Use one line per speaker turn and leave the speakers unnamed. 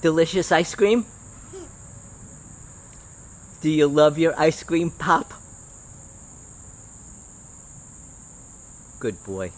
Delicious ice cream? Do you love your ice cream, Pop? Good boy.